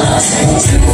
engine cook, y'all.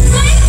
Thank